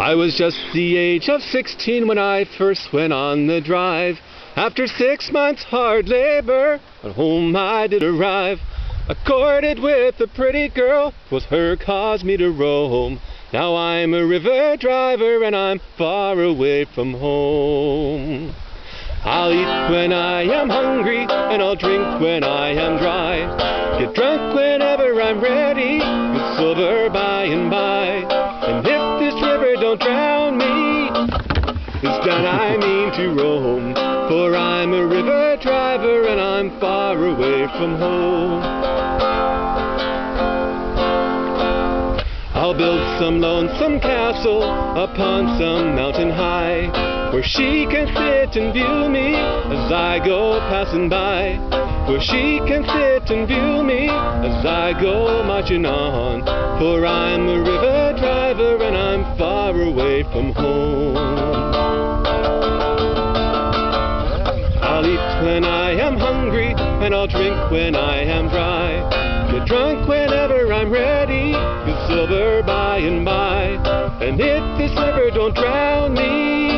I was just the age of 16 when I first went on the drive. After six months hard labor, at home I did arrive. I courted with a pretty girl, 'twas her caused me to roam. Now I'm a river driver and I'm far away from home. I'll eat when I am hungry and I'll drink when I am dry. Get drunk whenever I'm ready, done I mean to roam. For I'm a river driver and I'm far away from home. I'll build some lonesome castle upon some mountain high, where she can sit and view me as I go passing by. Where she can sit and view me as I go marching on. For I'm a river driver and I'm far away from home. When I am hungry and I'll drink when I am dry. Get drunk whenever I'm ready, get sober by and by. And if this river don't drown me,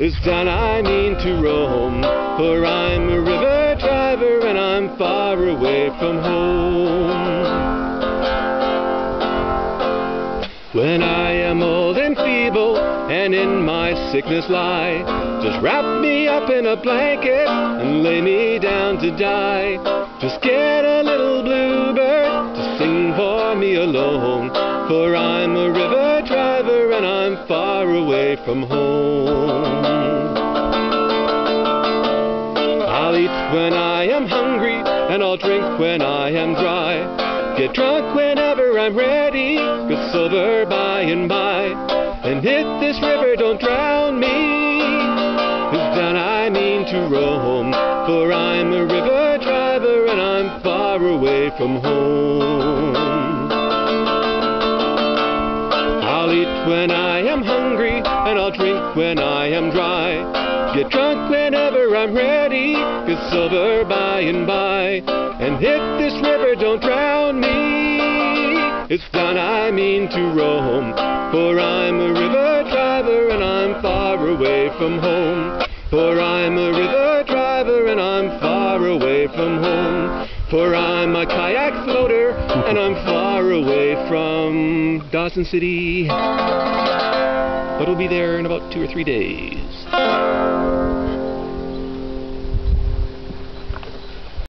it's done I mean to roam. For I'm a river driver and I'm far away from home. And in my sickness lie, just wrap me up in a blanket and lay me down to die. Just get a little bluebird to sing for me alone, for I'm a river driver and I'm far away from home. I'll eat when I am hungry and I'll drink when I am dry. Get drunk whenever I'm ready, get sober by and by. And if this river don't drown me, it's done I mean to roam. For I'm a river driver and I'm far away from home. I'll eat when I am hungry and I'll drink when I am dry. Get drunk whenever I'm ready, get sober by and by. And if this river don't drown me, it's done I mean to roam. For I'm a river driver and I'm far away from home. For I'm a river driver and I'm far away from home. For I'm a kayak floater and I'm far away from Dawson City. But we'll be there in about two or three days.